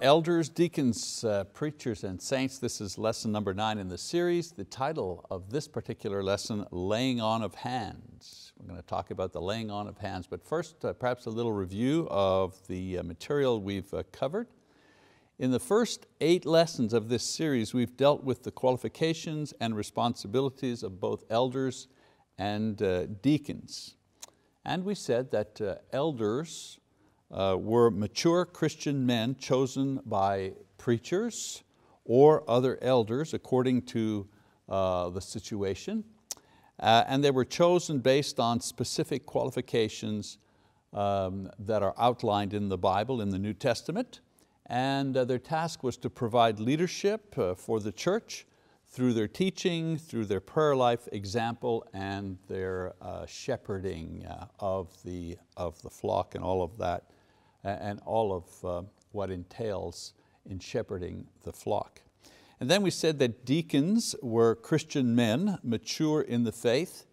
Elders, deacons, uh, preachers, and saints, this is lesson number nine in the series. The title of this particular lesson, Laying On of Hands. We're going to talk about the laying on of hands, but first uh, perhaps a little review of the uh, material we've uh, covered. In the first eight lessons of this series, we've dealt with the qualifications and responsibilities of both elders and uh, deacons. And we said that uh, elders uh, were mature Christian men chosen by preachers or other elders according to uh, the situation. Uh, and they were chosen based on specific qualifications um, that are outlined in the Bible, in the New Testament. And uh, their task was to provide leadership uh, for the church through their teaching, through their prayer life example, and their uh, shepherding of, the, of the flock and all of that and all of uh, what entails in shepherding the flock. And then we said that deacons were Christian men, mature in the faith,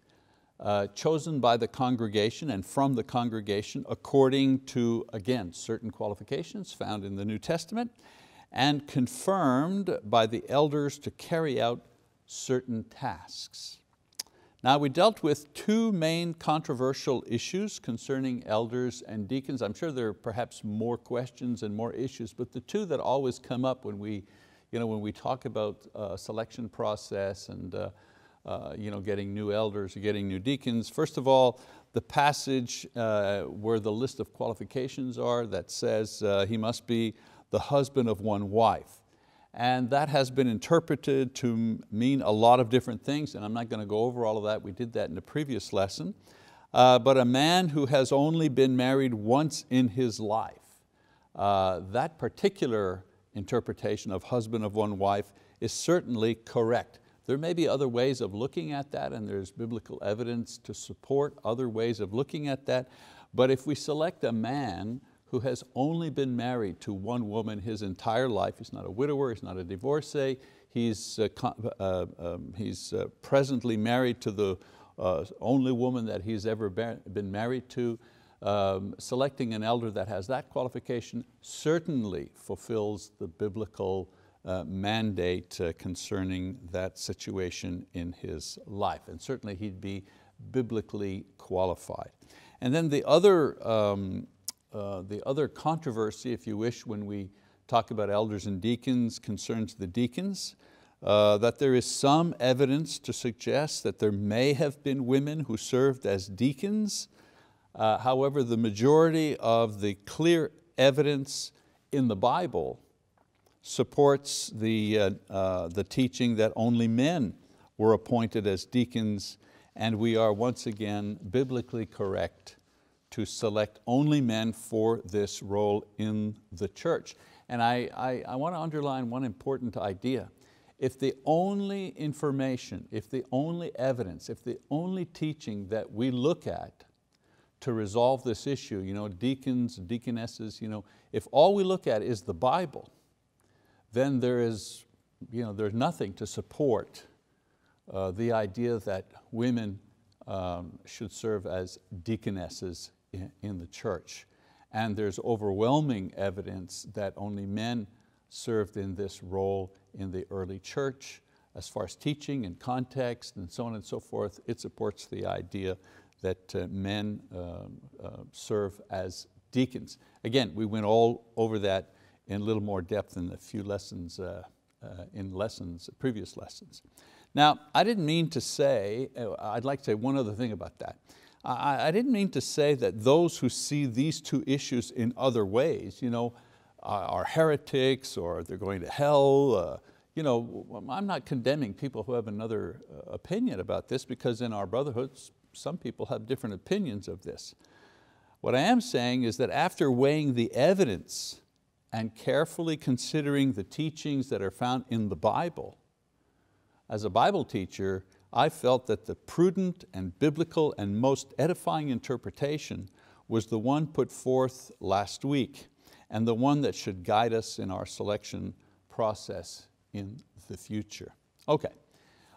uh, chosen by the congregation and from the congregation according to, again, certain qualifications found in the New Testament and confirmed by the elders to carry out certain tasks. Now we dealt with two main controversial issues concerning elders and deacons. I'm sure there are perhaps more questions and more issues, but the two that always come up when we, you know, when we talk about uh, selection process and uh, uh, you know, getting new elders or getting new deacons. First of all, the passage uh, where the list of qualifications are that says uh, he must be the husband of one wife. And that has been interpreted to mean a lot of different things, and I'm not going to go over all of that, we did that in the previous lesson. Uh, but a man who has only been married once in his life, uh, that particular interpretation of husband of one wife is certainly correct. There may be other ways of looking at that and there's biblical evidence to support other ways of looking at that, but if we select a man who has only been married to one woman his entire life. He's not a widower, he's not a divorcee, he's, uh, uh, um, he's uh, presently married to the uh, only woman that he's ever been married to. Um, selecting an elder that has that qualification certainly fulfills the biblical uh, mandate uh, concerning that situation in his life. And certainly he'd be biblically qualified. And then the other um, uh, the other controversy, if you wish, when we talk about elders and deacons concerns the deacons, uh, that there is some evidence to suggest that there may have been women who served as deacons. Uh, however, the majority of the clear evidence in the Bible supports the, uh, uh, the teaching that only men were appointed as deacons and we are once again biblically correct to select only men for this role in the church. And I, I, I want to underline one important idea. If the only information, if the only evidence, if the only teaching that we look at to resolve this issue, you know, deacons, deaconesses, you know, if all we look at is the Bible, then there is you know, there's nothing to support uh, the idea that women um, should serve as deaconesses in, the church. And there's overwhelming evidence that only men served in this role in the early church. As far as teaching and context and so on and so forth, it supports the idea that uh, men um, uh, serve as deacons. Again, we went all over that in a little more depth in a few lessons, uh, uh in lessons, previous lessons. Now, I didn't mean to say, uh, I'd like to say one other thing about that. I, I didn't mean to say that those who see these two issues in other ways, you know, are heretics or they're going to hell. Uh, you know, I'm not condemning people who have another uh, opinion about this because in our brotherhoods, some people have different opinions of this. What I am saying is that after weighing the evidence and carefully considering the teachings that are found in the Bible, as a Bible teacher, I felt that the prudent and biblical and most edifying interpretation was the one put forth last week and the one that should guide us in our selection process in the future. Okay,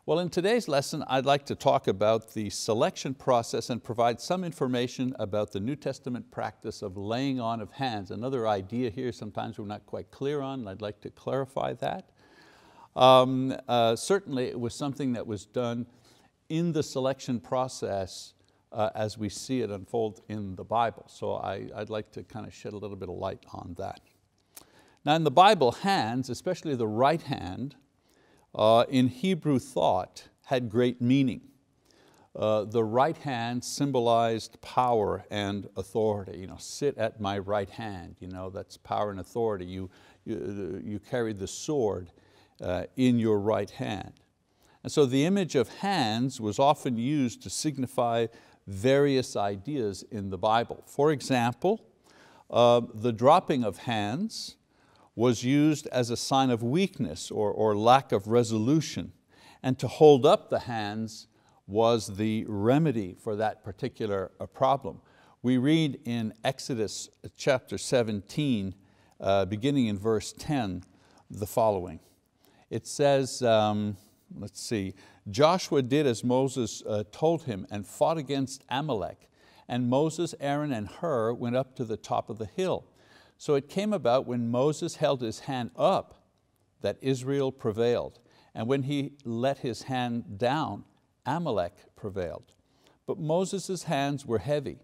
Well, in today's lesson, I'd like to talk about the selection process and provide some information about the New Testament practice of laying on of hands. Another idea here sometimes we're not quite clear on, I'd like to clarify that. Um, uh, certainly it was something that was done in the selection process uh, as we see it unfold in the Bible. So I, I'd like to kind of shed a little bit of light on that. Now in the Bible, hands, especially the right hand, uh, in Hebrew thought had great meaning. Uh, the right hand symbolized power and authority. You know, sit at my right hand, you know, that's power and authority. You, you, you carry the sword uh, in your right hand. And so the image of hands was often used to signify various ideas in the Bible. For example, uh, the dropping of hands was used as a sign of weakness or, or lack of resolution. And to hold up the hands was the remedy for that particular uh, problem. We read in Exodus chapter 17, uh, beginning in verse 10, the following. It says, um, let's see, Joshua did as Moses uh, told him and fought against Amalek. And Moses, Aaron, and Hur went up to the top of the hill. So it came about when Moses held his hand up that Israel prevailed. And when he let his hand down, Amalek prevailed. But Moses' hands were heavy.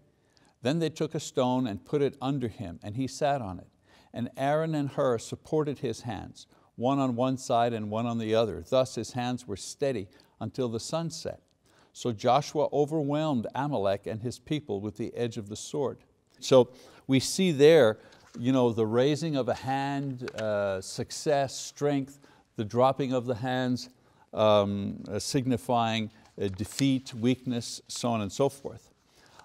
Then they took a stone and put it under him, and he sat on it. And Aaron and Hur supported his hands, one on one side and one on the other. Thus his hands were steady until the sun set. So Joshua overwhelmed Amalek and his people with the edge of the sword. So we see there you know, the raising of a hand, uh, success, strength, the dropping of the hands, um, uh, signifying uh, defeat, weakness, so on and so forth.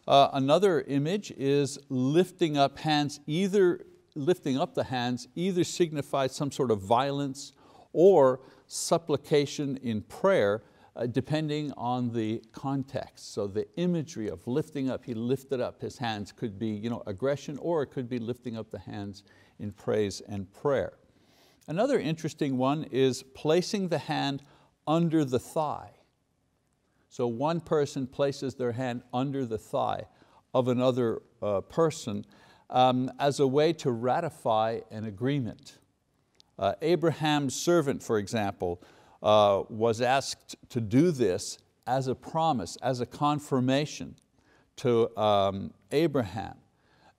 Uh, another image is lifting up hands, either lifting up the hands either signifies some sort of violence or supplication in prayer uh, depending on the context. So the imagery of lifting up, he lifted up his hands could be you know, aggression or it could be lifting up the hands in praise and prayer. Another interesting one is placing the hand under the thigh. So one person places their hand under the thigh of another uh, person um, as a way to ratify an agreement. Uh, Abraham's servant, for example, uh, was asked to do this as a promise, as a confirmation to um, Abraham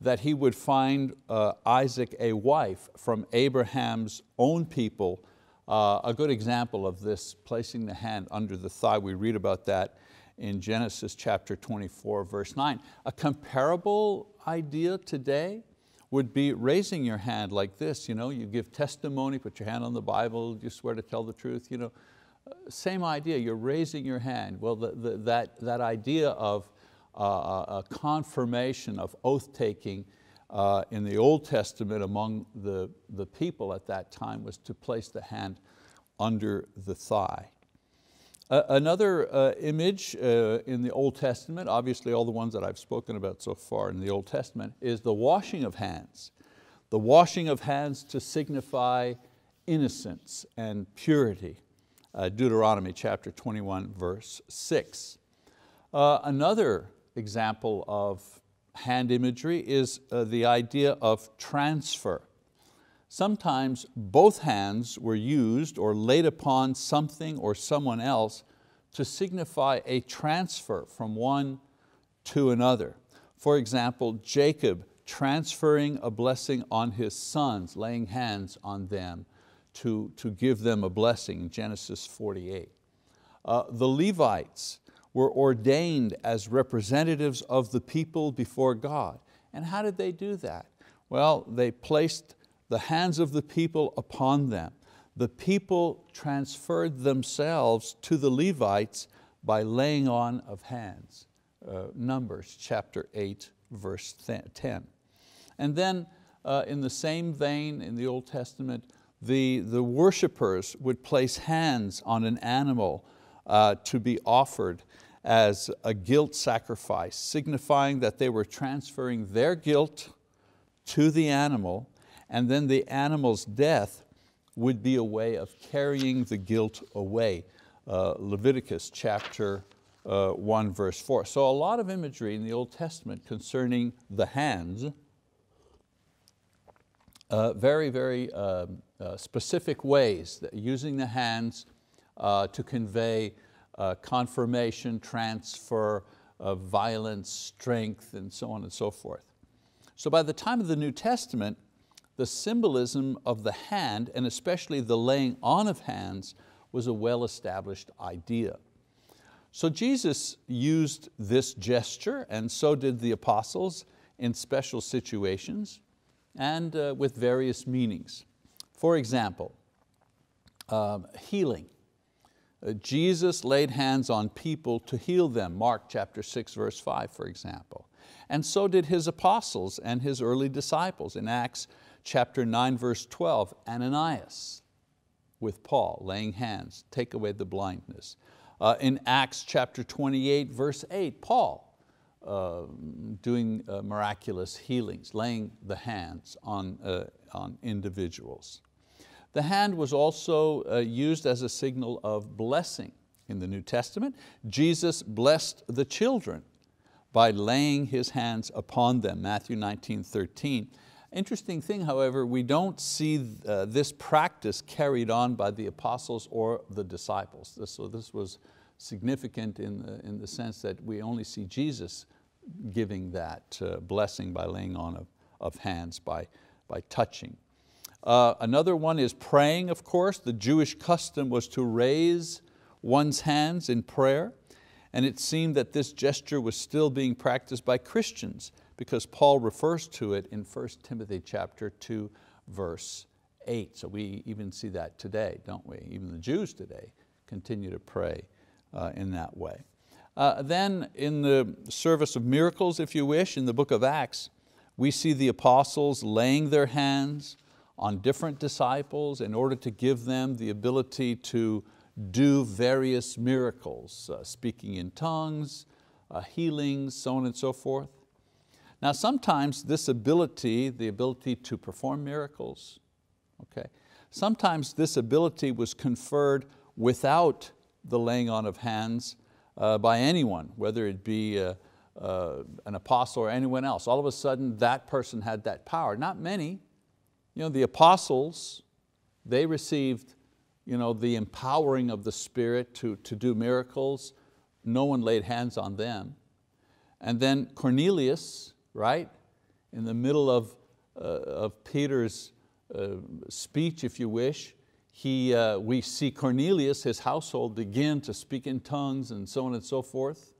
that he would find uh, Isaac a wife from Abraham's own people. Uh, a good example of this, placing the hand under the thigh, we read about that in Genesis chapter 24, verse 9. A comparable idea today would be raising your hand like this. You, know, you give testimony, put your hand on the Bible, you swear to tell the truth. You know, same idea, you're raising your hand. Well, the, the, that, that idea of uh, a confirmation of oath-taking uh, in the Old Testament among the, the people at that time was to place the hand under the thigh. Another uh, image uh, in the Old Testament, obviously all the ones that I've spoken about so far in the Old Testament, is the washing of hands. The washing of hands to signify innocence and purity. Uh, Deuteronomy chapter 21, verse 6. Uh, another example of hand imagery is uh, the idea of transfer. Sometimes both hands were used or laid upon something or someone else to signify a transfer from one to another. For example, Jacob transferring a blessing on his sons, laying hands on them to, to give them a blessing Genesis 48. Uh, the Levites were ordained as representatives of the people before God. And how did they do that? Well, they placed the hands of the people upon them. The people transferred themselves to the Levites by laying on of hands. Uh, Numbers chapter 8, verse 10. And then uh, in the same vein in the Old Testament, the, the worshipers would place hands on an animal uh, to be offered as a guilt sacrifice, signifying that they were transferring their guilt to the animal and then the animal's death would be a way of carrying the guilt away. uh, Leviticus chapter uh, 1 verse 4. So a lot of imagery in the Old Testament concerning the hands, uh, very, very uh, uh, specific ways, using the hands uh, to convey uh, confirmation, transfer, violence, strength, and so on and so forth. So by the time of the New Testament, the symbolism of the hand, and especially the laying on of hands, was a well-established idea. So Jesus used this gesture, and so did the apostles in special situations and uh, with various meanings. For example, um, healing. Uh, Jesus laid hands on people to heal them, Mark chapter 6, verse 5, for example. And so did His apostles and His early disciples in Acts chapter 9, verse 12, Ananias with Paul, laying hands, take away the blindness. Uh, in Acts chapter 28, verse 8, Paul uh, doing uh, miraculous healings, laying the hands on, uh, on individuals. The hand was also uh, used as a signal of blessing. In the New Testament, Jesus blessed the children by laying His hands upon them, Matthew 19, 13. Interesting thing, however, we don't see uh, this practice carried on by the apostles or the disciples. So this was significant in the, in the sense that we only see Jesus giving that uh, blessing by laying on of, of hands, by, by touching. Uh, another one is praying, of course. The Jewish custom was to raise one's hands in prayer, and it seemed that this gesture was still being practiced by Christians because Paul refers to it in 1 Timothy chapter 2, verse 8. So we even see that today, don't we? Even the Jews today continue to pray uh, in that way. Uh, then in the service of miracles, if you wish, in the book of Acts, we see the apostles laying their hands on different disciples in order to give them the ability to do various miracles, uh, speaking in tongues, uh, healings, so on and so forth. Now sometimes this ability, the ability to perform miracles, okay, sometimes this ability was conferred without the laying on of hands uh, by anyone, whether it be uh, uh, an apostle or anyone else. All of a sudden that person had that power. Not many, you know, the apostles, they received you know, the empowering of the Spirit to, to do miracles. No one laid hands on them. And then Cornelius, right, in the middle of, uh, of Peter's uh, speech, if you wish, he, uh, we see Cornelius, his household, begin to speak in tongues and so on and so forth.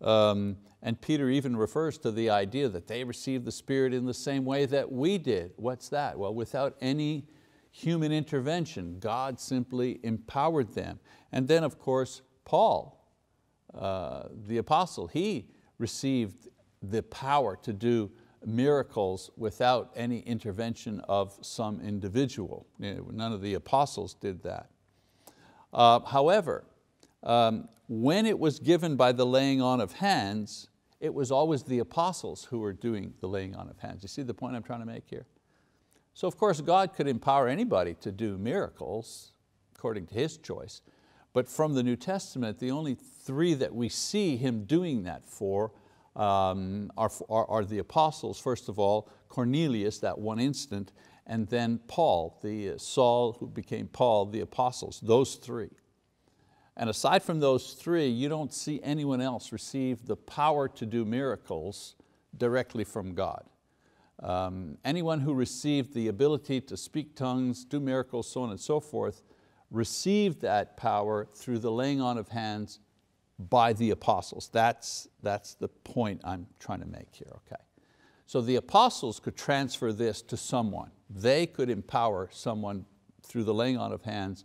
Um, and Peter even refers to the idea that they received the Spirit in the same way that we did. What's that? Well, without any human intervention, God simply empowered them. And then of course, Paul, uh, the apostle, he received the power to do miracles without any intervention of some individual. None of the apostles did that. Uh, however, um, when it was given by the laying on of hands, it was always the apostles who were doing the laying on of hands. You see the point I'm trying to make here? So of course God could empower anybody to do miracles according to His choice, but from the New Testament, the only three that we see Him doing that for um, are, are, are, the apostles, first of all, Cornelius, that one instant, and then Paul, the uh, Saul who became Paul, the apostles, those three. And aside from those three, you don't see anyone else receive the power to do miracles directly from God. Um, anyone who received the ability to speak tongues, do miracles, so on and so forth, received that power through the laying on of hands by the apostles. That's, that's the point I'm trying to make here, okay? So the apostles could transfer this to someone. They could empower someone through the laying on of hands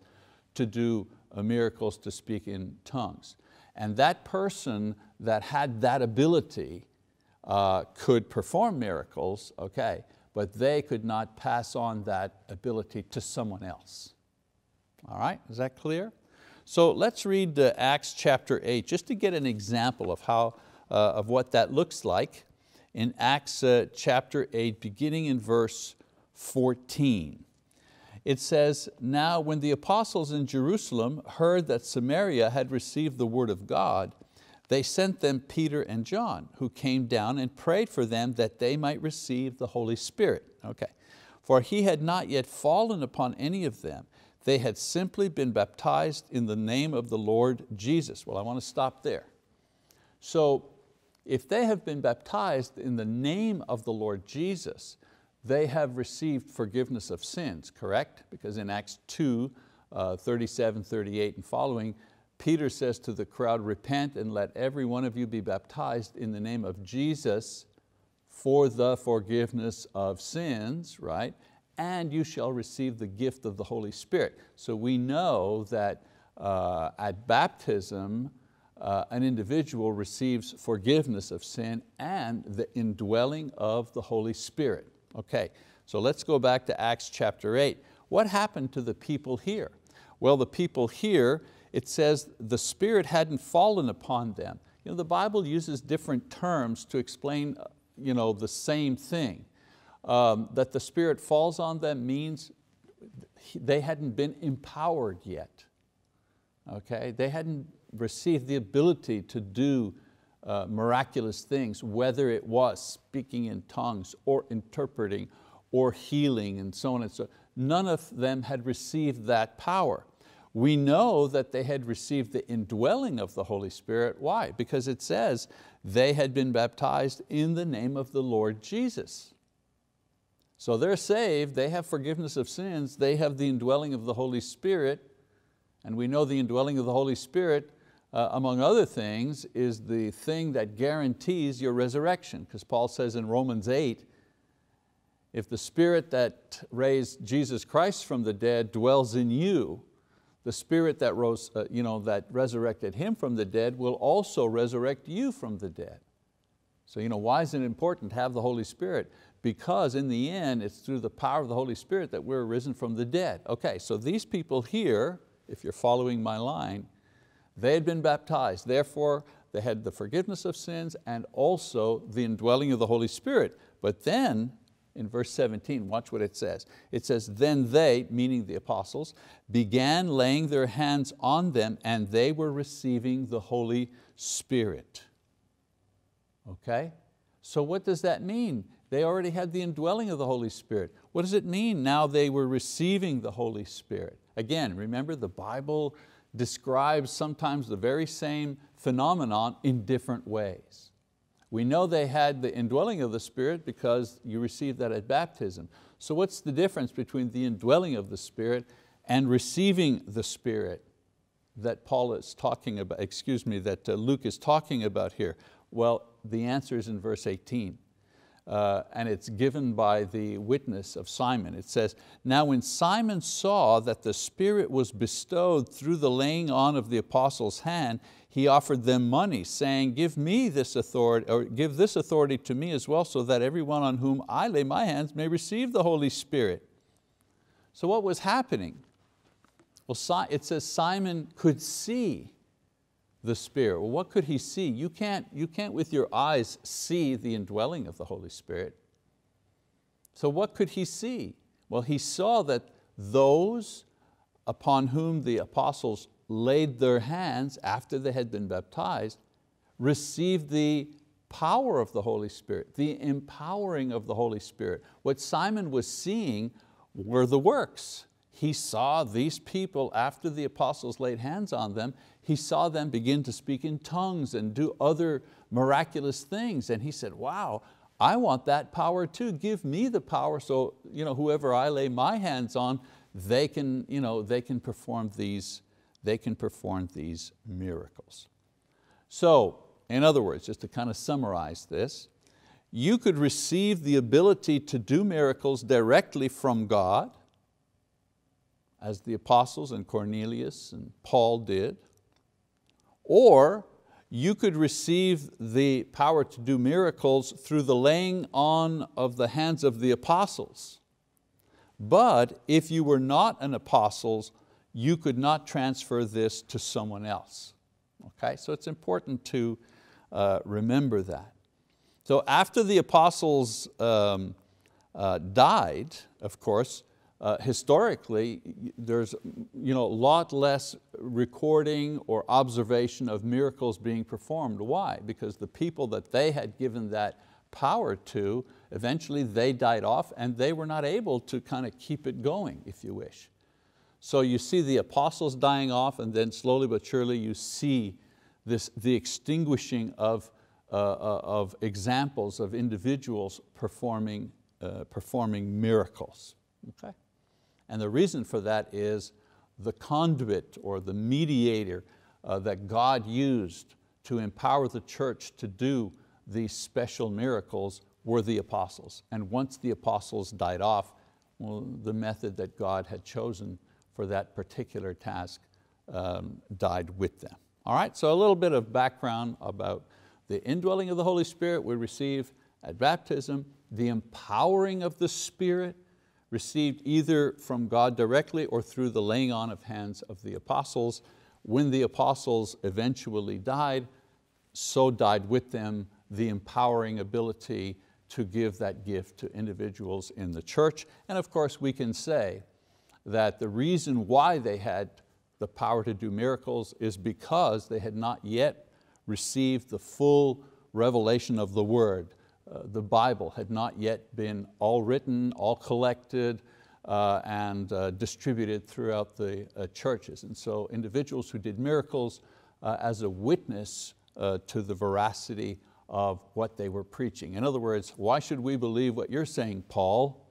to do miracles to speak in tongues. And that person that had that ability uh, could perform miracles, okay, but they could not pass on that ability to someone else. All right, is that clear? So let's read uh, Acts chapter 8, just to get an example of, how, uh, of what that looks like. In Acts uh, chapter 8, beginning in verse 14. it says, now when the apostles in Jerusalem heard that Samaria had received the word of God, they sent them Peter and John, who came down and prayed for them that they might receive the Holy Spirit. Okay. For he had not yet fallen upon any of them. They had simply been baptized in the name of the Lord Jesus. Well, I want to stop there. So if they have been baptized in the name of the Lord Jesus, they have received forgiveness of sins, correct? Because in Acts 2, uh, 37, 38 and following, Peter says to the crowd, repent and let every one of you be baptized in the name of Jesus for the forgiveness of sins, right? And you shall receive the gift of the Holy Spirit. So we know that uh, at baptism, uh, an individual receives forgiveness of sin and the indwelling of the Holy Spirit. Okay, so let's go back to Acts chapter 8. What happened to the people here? Well, the people here, it says the Spirit hadn't fallen upon them. You know, the Bible uses different terms to explain you know, the same thing. Um, that the Spirit falls on them means they hadn't been empowered yet. Okay? They hadn't received the ability to do uh, miraculous things, whether it was speaking in tongues or interpreting or healing and so on and so on. None of them had received that power. We know that they had received the indwelling of the Holy Spirit. Why? Because it says they had been baptized in the name of the Lord Jesus. So they're saved, they have forgiveness of sins, they have the indwelling of the Holy Spirit, and we know the indwelling of the Holy Spirit, uh, among other things, is the thing that guarantees your resurrection, because Paul says in Romans 8, if the Spirit that raised Jesus Christ from the dead dwells in you, the spirit that, rose, uh, you know, that resurrected him from the dead will also resurrect you from the dead. So you know, why is it important to have the Holy Spirit? Because in the end, it's through the power of the Holy Spirit that we're risen from the dead. Okay, so these people here, if you're following my line, they had been baptized, therefore they had the forgiveness of sins and also the indwelling of the Holy Spirit. But then in verse 17, watch what it says. It says, then they, meaning the apostles, began laying their hands on them and they were receiving the Holy Spirit. Okay? So what does that mean? They already had the indwelling of the Holy Spirit. What does it mean now they were receiving the Holy Spirit? Again, remember the Bible describes sometimes the very same phenomenon in different ways. We know they had the indwelling of the Spirit because you received that at baptism. So what's the difference between the indwelling of the Spirit and receiving the Spirit that Paul is talking about, excuse me, that uh, Luke is talking about here? Well, the answer is in verse 18. Uh, and it's given by the witness of Simon. It says, now when Simon saw that the Spirit was bestowed through the laying on of the apostles' hand, he offered them money, saying, give me this authority, or give this authority to me as well, so that everyone on whom I lay my hands may receive the Holy Spirit. So what was happening? Well, it says Simon could see the Spirit. Well, what could he see? You can't, you can't with your eyes see the indwelling of the Holy Spirit. So what could he see? Well, he saw that those upon whom the apostles laid their hands after they had been baptized, received the power of the Holy Spirit, the empowering of the Holy Spirit. What Simon was seeing were the works. He saw these people after the apostles laid hands on them, he saw them begin to speak in tongues and do other miraculous things. And he said, wow, I want that power too. Give me the power so you know, whoever I lay my hands on, they can, you know, they can perform these they can perform these miracles. So, in other words, just to kind of summarize this, you could receive the ability to do miracles directly from God, as the apostles and Cornelius and Paul did, or you could receive the power to do miracles through the laying on of the hands of the apostles. But if you were not an apostle, you could not transfer this to someone else. Okay, so it's important to uh, remember that. So after the apostles um, uh, died, of course, uh, historically, there's you know, a lot less recording or observation of miracles being performed. Why? Because the people that they had given that power to, eventually they died off and they were not able to kind of keep it going, if you wish. So you see the apostles dying off and then slowly but surely you see this, the extinguishing of, uh, uh of examples of individuals performing, uh, performing miracles. Okay? And the reason for that is the conduit or the mediator uh, that God used to empower the church to do these special miracles were the apostles. And once the apostles died off, well, the method that God had chosen for that particular task um, died with them. All right, so a little bit of background about the indwelling of the Holy Spirit we receive at baptism, the empowering of the Spirit received either from God directly or through the laying on of hands of the apostles. When the apostles eventually died, so died with them the empowering ability to give that gift to individuals in the church. And of course we can say that the reason why they had the power to do miracles is because they had not yet received the full revelation of the word. Uh, the Bible had not yet been all written, all collected, uh, and uh, distributed throughout the uh, churches. And so individuals who did miracles uh, as a witness uh, to the veracity of what they were preaching. In other words, why should we believe what you're saying, Paul?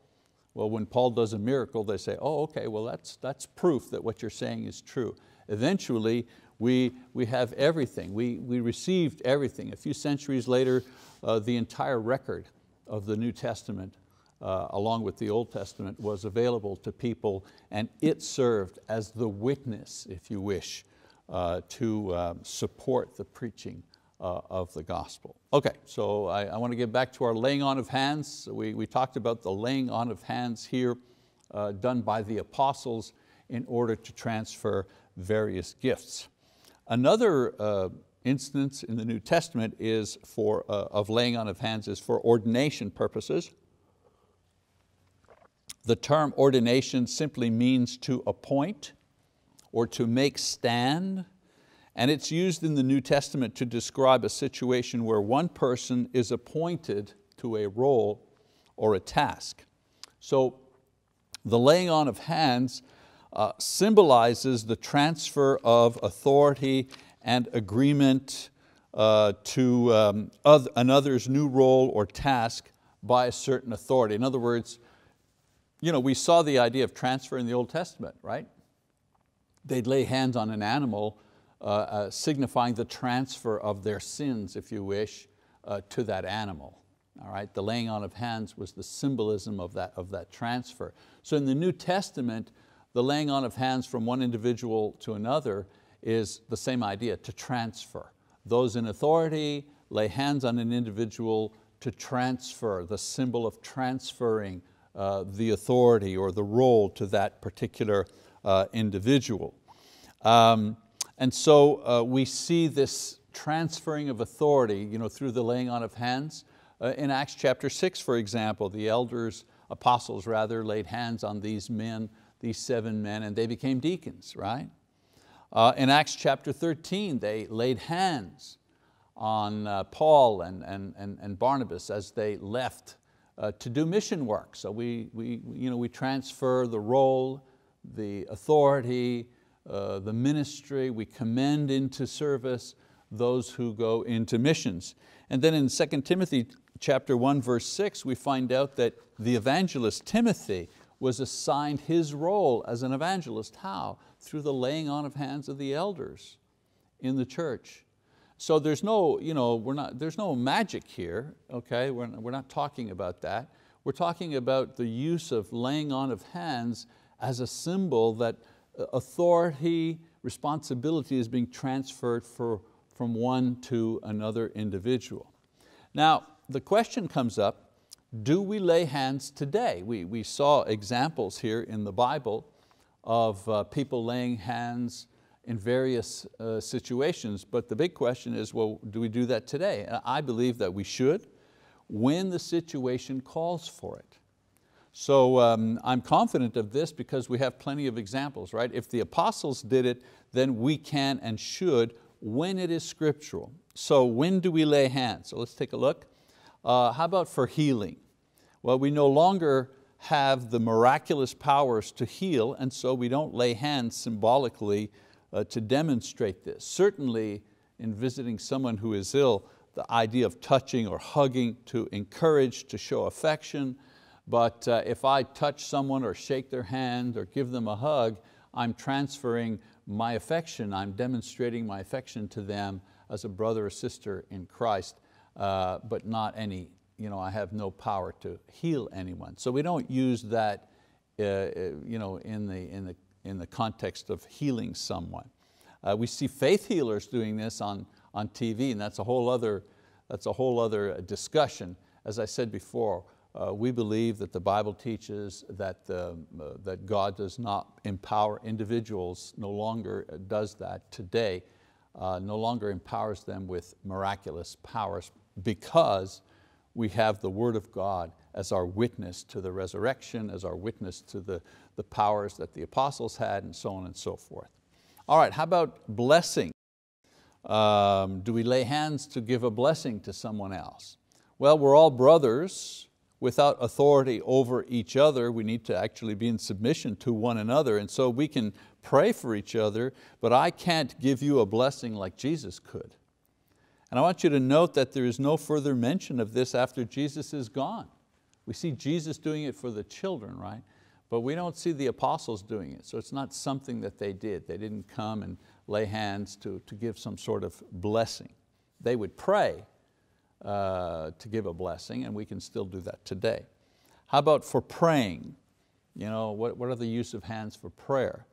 Well, when Paul does a miracle, they say, oh, okay, well that's, that's proof that what you're saying is true. Eventually, we, we have everything. We, we received everything. A few centuries later, uh, the entire record of the New Testament uh, along with the Old Testament was available to people and it served as the witness, if you wish, uh, to um, support the preaching uh, of the gospel. Okay, so I, I, want to get back to our laying on of hands. We, we talked about the laying on of hands here uh, done by the apostles in order to transfer various gifts. Another uh, instance in the New Testament is for, uh, of laying on of hands is for ordination purposes. The term ordination simply means to appoint or to make stand, and it's used in the New Testament to describe a situation where one person is appointed to a role or a task. So the laying on of hands uh, symbolizes the transfer of authority and agreement uh, to um, other, another's new role or task by a certain authority. In other words, you know, we saw the idea of transfer in the Old Testament, right? They'd lay hands on an animal uh, uh, signifying the transfer of their sins, if you wish, uh, to that animal. All right? The laying on of hands was the symbolism of that, of that transfer. So in the New Testament, the laying on of hands from one individual to another is the same idea, to transfer. Those in authority lay hands on an individual to transfer, the symbol of transferring uh, the authority or the role to that particular uh, individual. Um, and so uh, we see this transferring of authority you know, through the laying on of hands. Uh, in Acts chapter six, for example, the elders, apostles rather, laid hands on these men, these seven men, and they became deacons, right? Uh, in Acts chapter 13, they laid hands on uh, Paul and, and, and, and, Barnabas as they left uh, to do mission work. So we, we, you know, we transfer the role, the authority, uh, the ministry, we commend into service those who go into missions. And then in 2 Timothy chapter 1 verse 6 we find out that the evangelist Timothy was assigned his role as an evangelist. How? Through the laying on of hands of the elders in the church. So there's no, you know, we're not, there's no magic here, okay? We're, we're not talking about that. We're talking about the use of laying on of hands as a symbol that uh, authority, responsibility is being transferred for, from one to another individual. Now, the question comes up, do we lay hands today? We, we saw examples here in the Bible of uh, people laying hands in various uh, situations, but the big question is, well, do we do that today? I believe that we should when the situation calls for it. So um, I'm confident of this because we have plenty of examples, right? If the apostles did it, then we can and should when it is scriptural. So when do we lay hands? So let's take a look. Uh, how about for healing? Well, we no longer have the miraculous powers to heal and so we don't lay hands symbolically uh, to demonstrate this. Certainly in visiting someone who is ill, the idea of touching or hugging to encourage, to show affection, but uh, if I touch someone or shake their hand or give them a hug, I'm transferring my affection, I'm demonstrating my affection to them as a brother or sister in Christ, uh, but not any, you know, I have no power to heal anyone. So we don't use that uh, uh you know, in, the, in, the, in the context of healing someone. Uh, we see faith healers doing this on, on TV and that's a whole other, that's a whole other discussion. As I said before, uh, we believe that the Bible teaches that, uh, that God does not empower individuals, no longer does that today, uh, no longer empowers them with miraculous powers because we have the word of God as our witness to the resurrection, as our witness to the, the powers that the apostles had and so on and so forth. All right, how about blessing? Um, do we lay hands to give a blessing to someone else? Well, we're all brothers, without authority over each other. We need to actually be in submission to one another. And so we can pray for each other, but I can't give you a blessing like Jesus could. And I want you to note that there is no further mention of this after Jesus is gone. We see Jesus doing it for the children, right? But we don't see the apostles doing it, so it's not something that they did. They didn't come and lay hands to, to give some sort of blessing. They would pray, uh, to give a blessing, and we can still do that today. How about for praying? You know, what, what are the use of hands for prayer?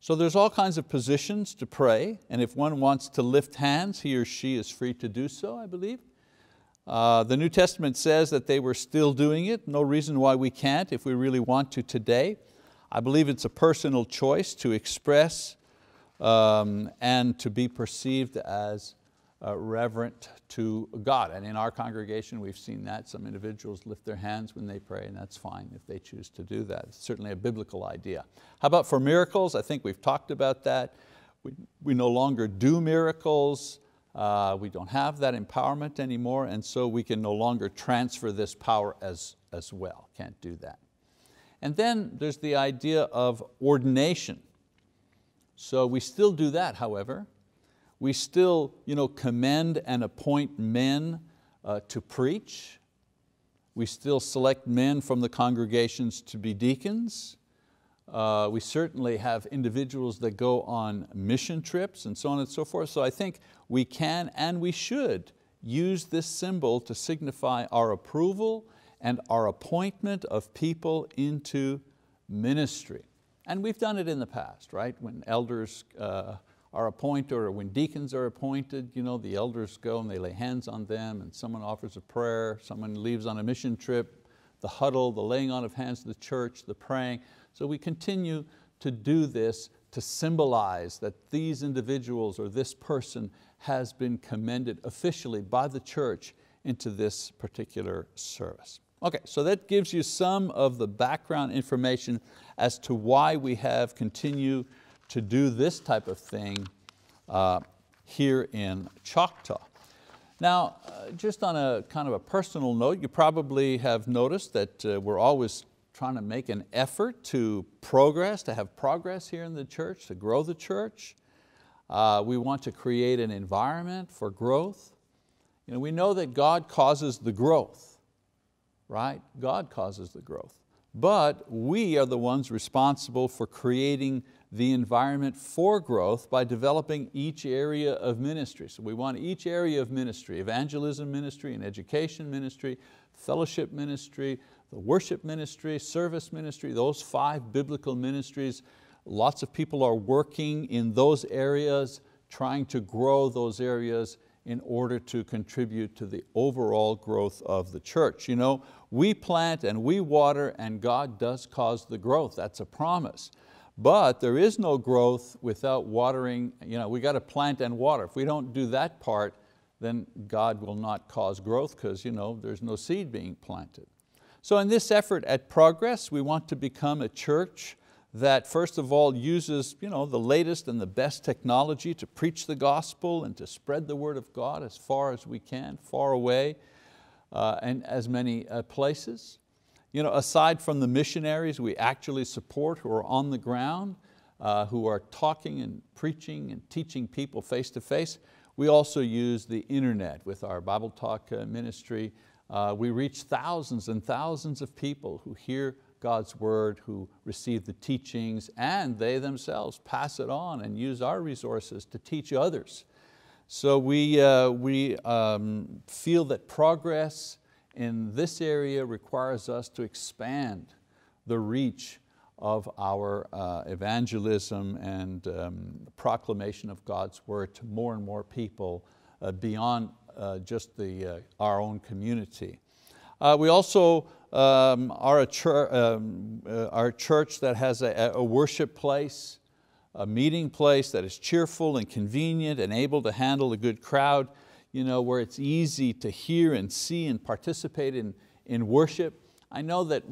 So there's all kinds of positions to pray, and if one wants to lift hands, he or she is free to do so, I believe. Uh, the New Testament says that they were still doing it, no reason why we can't if we really want to today. I believe it's a personal choice to express um, and to be perceived as uh, reverent to God. And in our congregation, we've seen that. Some individuals lift their hands when they pray, and that's fine if they choose to do that. It's certainly a biblical idea. How about for miracles? I think we've talked about that. We, we no longer do miracles. Uh, we don't have that empowerment anymore, and so we can no longer transfer this power as, as well. Can't do that. And then there's the idea of ordination. So we still do that, however. We still you know, commend and appoint men uh, to preach. We still select men from the congregations to be deacons. Uh, we certainly have individuals that go on mission trips and so on and so forth. So I think we can and we should use this symbol to signify our approval and our appointment of people into ministry. And we've done it in the past, right? When elders uh, are appointed or when deacons are appointed, you know, the elders go and they lay hands on them and someone offers a prayer, someone leaves on a mission trip, the huddle, the laying on of hands to the church, the praying. So we continue to do this to symbolize that these individuals or this person has been commended officially by the church into this particular service. Okay, so that gives you some of the background information as to why we have continued to do this type of thing uh, here in Choctaw. Now, uh, just on a kind of a personal note, you probably have noticed that uh, we're always trying to make an effort to progress, to have progress here in the church, to grow the church. Uh, we want to create an environment for growth. You know, we know that God causes the growth, right? God causes the growth. But we are the ones responsible for creating the environment for growth by developing each area of ministry. So we want each area of ministry, evangelism ministry and education ministry, fellowship ministry, the worship ministry, service ministry, those five biblical ministries. Lots of people are working in those areas, trying to grow those areas in order to contribute to the overall growth of the church. You know, we plant and we water and God does cause the growth, that's a promise. But there is no growth without watering, you know, we got to plant and water. If we don't do that part, then God will not cause growth because you know, there's no seed being planted. So in this effort at progress, we want to become a church that first of all uses you know, the latest and the best technology to preach the gospel and to spread the word of God as far as we can, far away, uh, and as many uh, places. You know, aside from the missionaries we actually support who are on the ground, uh, who are talking and preaching and teaching people face to face, we also use the internet with our Bible Talk uh, ministry. Uh, we reach thousands and thousands of people who hear God's word, who receive the teachings, and they themselves pass it on and use our resources to teach others. So we, uh, we um, feel that progress in this area requires us to expand the reach of our uh, evangelism and um, proclamation of God's word to more and more people uh, beyond uh, just the, uh, our own community. Uh, we also um, are, a church, um, uh, church that has a, a worship place, a meeting place that is cheerful and convenient and able to handle a good crowd, you know, where it's easy to hear and see and participate in, in worship. I know that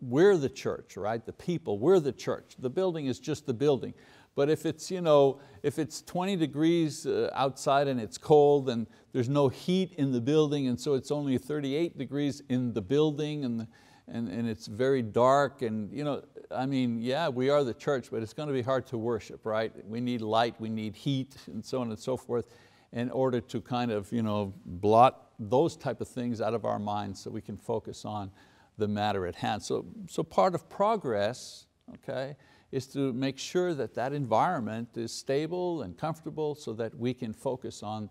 we're the church, right? The people, we're the church. The building is just the building. But if it's, you know, if it's 20 degrees uh, outside and it's cold and there's no heat in the building and so it's only 38 degrees in the building and, and, and it's very dark and you know, I mean, yeah, we are the church, but it's going to be hard to worship, right? We need light, we need heat and so on and so forth in order to kind of you know, blot those type of things out of our minds so we can focus on the matter at hand. So, so part of progress, okay, is to make sure that that environment is stable and comfortable so that we can focus on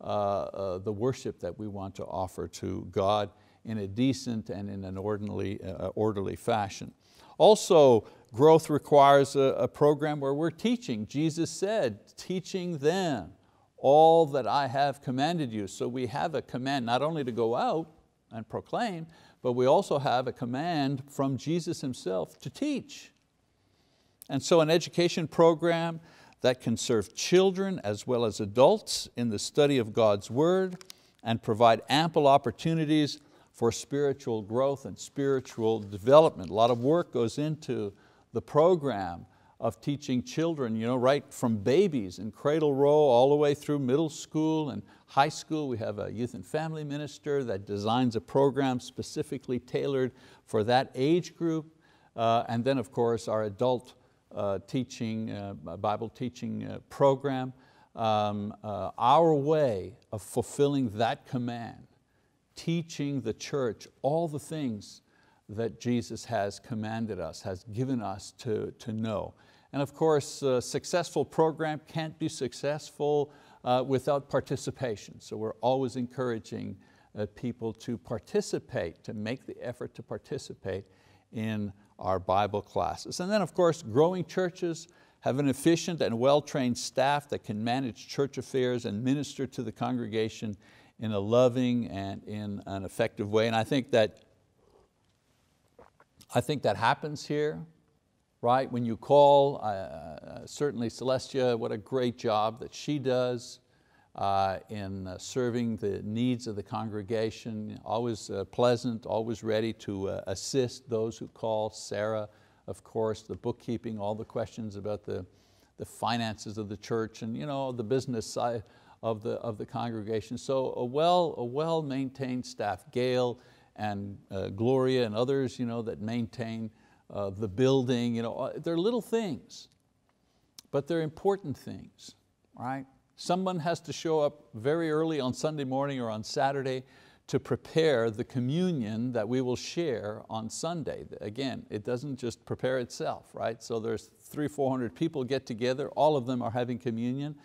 uh, uh, the worship that we want to offer to God in a decent and in an orderly, uh, orderly fashion. Also, growth requires a, a program where we're teaching. Jesus said, teaching them all that I have commanded you. So we have a command not only to go out and proclaim, but we also have a command from Jesus Himself to teach. And so an education program that can serve children as well as adults in the study of God's word and provide ample opportunities for spiritual growth and spiritual development. A lot of work goes into the program of teaching children, you know, right from babies in cradle roll all the way through middle school and high school. We have a youth and family minister that designs a program specifically tailored for that age group. Uh, and then of course our adult uh, teaching, uh, Bible teaching uh, program. Um, our way of fulfilling that command, teaching the church all the things that Jesus has commanded us, has given us to, to know. And of course, a successful program can't be successful uh, without participation. So we're always encouraging uh, people to participate, to make the effort to participate in our Bible classes. And then of course, growing churches have an efficient and well-trained staff that can manage church affairs and minister to the congregation in a loving and in an effective way. And I think that, I think that happens here, right? When you call, uh, uh certainly Celestia, what a great job that she does uh, in uh, serving the needs of the congregation, always uh, pleasant, always ready to uh, assist those who call. Sarah, of course, the bookkeeping, all the questions about the, the finances of the church and you know, the business side of the, of the congregation. So a well, a well maintained staff, Gail and Gloria and others you know, that maintain uh, the building, you know, they're little things, but they're important things, right? Someone has to show up very early on Sunday morning or on Saturday to prepare the communion that we will share on Sunday. Again, it doesn't just prepare itself, right? So there's three, 400 people get together, all of them are having communion.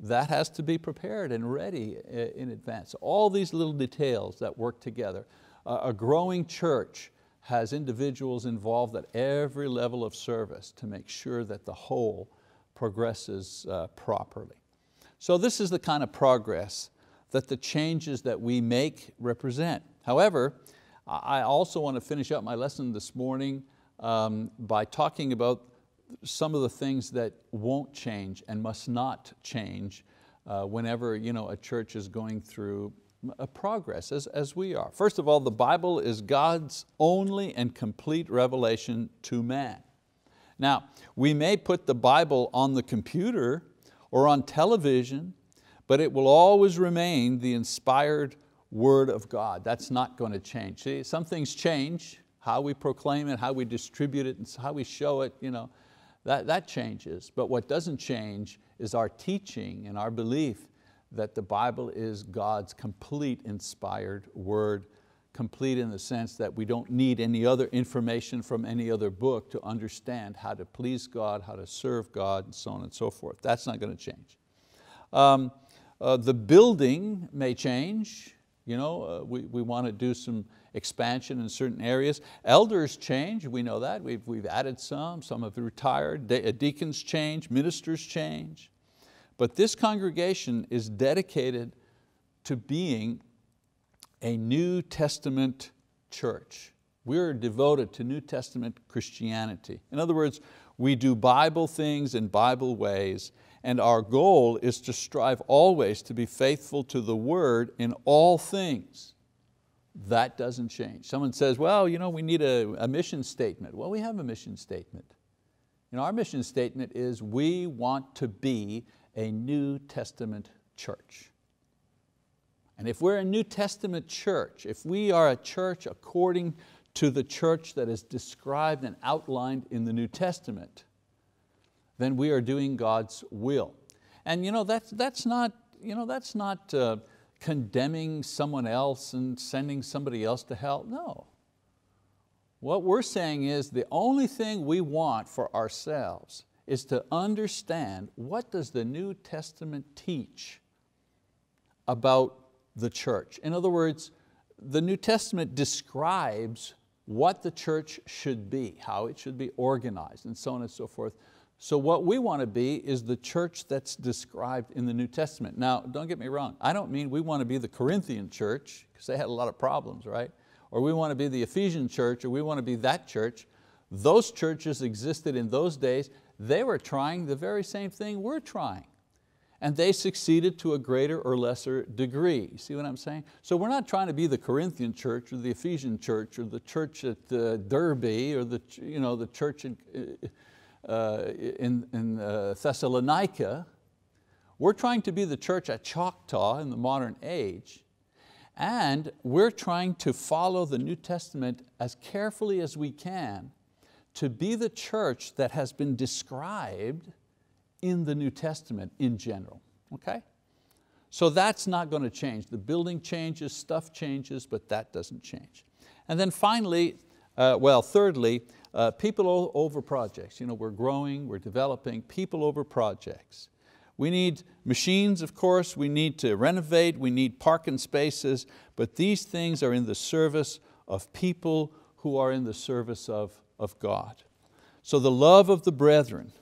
That has to be prepared and ready uh, in advance. All these little details that work together. A growing church has individuals involved at every level of service to make sure that the whole progresses uh, properly. So this is the kind of progress that the changes that we make represent. However, I also want to finish up my lesson this morning um, by talking about some of the things that won't change and must not change uh, whenever you know, a church is going through progress as, as we are. First of all, the Bible is God's only and complete revelation to man. Now, we may put the Bible on the computer or on television, but it will always remain the inspired word of God. That's not going to change. See, some things change, how we proclaim it, how we distribute it, and how we show it, you know, that, that changes. But what doesn't change is our teaching and our belief that the Bible is God's complete inspired word, complete in the sense that we don't need any other information from any other book to understand how to please God, how to serve God, and so on and so forth. That's not going to change. Um, uh, the building may change. You know, uh, we, we want to do some expansion in certain areas. Elders change, we know that. We've, we've added some, some have retired. De uh, deacons change, ministers change. But this congregation is dedicated to being a New Testament church. We're devoted to New Testament Christianity. In other words, we do Bible things in Bible ways and our goal is to strive always to be faithful to the word in all things. That doesn't change. Someone says, well, you know, we need a, a mission statement. Well, we have a mission statement. Know, our mission statement is we want to be a New Testament church. And if we're a New Testament church, if we are a church according to the church that is described and outlined in the New Testament, then we are doing God's will. And you know, that's, that's not, you know, that's not uh, condemning someone else and sending somebody else to hell, no. What we're saying is the only thing we want for ourselves is to understand what does the New Testament teach about the church. In other words, the New Testament describes what the church should be, how it should be organized, and so on and so forth. So what we want to be is the church that's described in the New Testament. Now, don't get me wrong, I don't mean we want to be the Corinthian church, because they had a lot of problems, right? Or we want to be the Ephesian church, or we want to be that church. Those churches existed in those days, they were trying the very same thing we're trying. And they succeeded to a greater or lesser degree. You see what I'm saying? So we're not trying to be the Corinthian church or the Ephesian church or the church at uh, Derbe or the, you know, the church in, uh, in, in uh, Thessalonica. We're trying to be the church at Choctaw in the modern age. And we're trying to follow the New Testament as carefully as we can to be the church that has been described in the New Testament in general, okay? So that's not going to change. The building changes, stuff changes, but that doesn't change. And then finally, uh, well, thirdly, uh, people over projects. You know, we're growing, we're developing, people over projects. We need machines, of course, we need to renovate, we need parking spaces, but these things are in the service of people who are in the service of of God. So the love of the brethren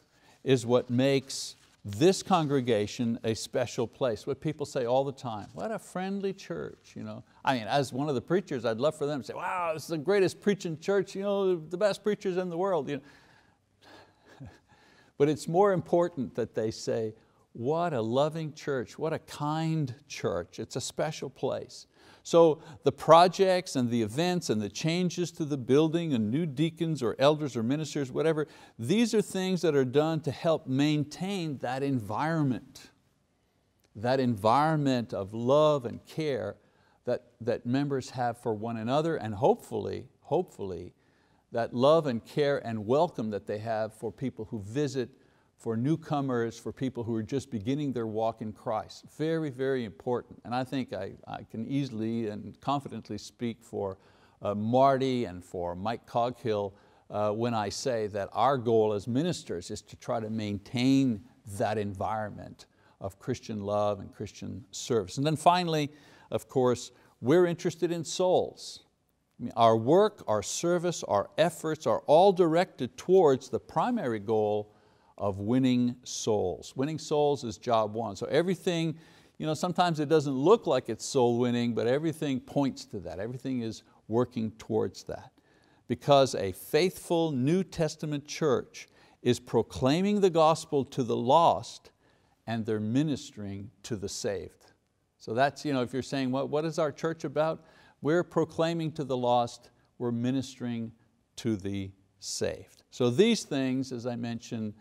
is what makes this congregation a special place. What people say all the time, what a friendly church. You know? I mean, as one of the preachers, I'd love for them to say, wow, this is the greatest preaching church, you know, the best preachers in the world. You know? but it's more important that they say, what a loving church, what a kind church. It's a special place. So the projects and the events and the changes to the building and new deacons or elders or ministers, whatever, these are things that are done to help maintain that environment, that environment of love and care that, that members have for one another and hopefully, hopefully, that love and care and welcome that they have for people who visit for newcomers, for people who are just beginning their walk in Christ. Very, very important. And I think I, I can easily and confidently speak for uh, Marty and for Mike Coghill uh, when I say that our goal as ministers is to try to maintain that environment of Christian love and Christian service. And then finally, of course, we're interested in souls. I mean, our work, our service, our efforts are all directed towards the primary goal of winning souls. Winning souls is job one. So everything, you know, sometimes it doesn't look like it's soul winning, but everything points to that. Everything is working towards that. Because a faithful New Testament church is proclaiming the gospel to the lost and they're ministering to the saved. So that's, you know, if you're saying, what, what is our church about? We're proclaiming to the lost, we're ministering to the saved. So these things, as I mentioned,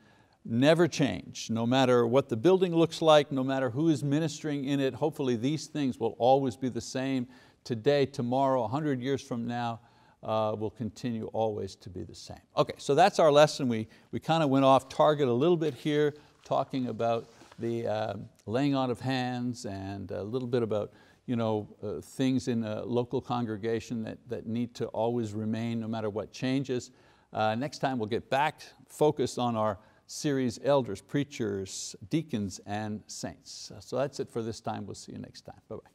never change. No matter what the building looks like, no matter who is ministering in it, hopefully these things will always be the same today, tomorrow, 100 years from now, uh, will continue always to be the same. Okay, so that's our lesson. We, we kind of went off target a little bit here, talking about the uh, laying on of hands and a little bit about you know, uh, things in a local congregation that, that need to always remain no matter what changes. Uh, next time we'll get back focused on our series, elders, preachers, deacons, and saints. So that's it for this time. We'll see you next time. Bye-bye.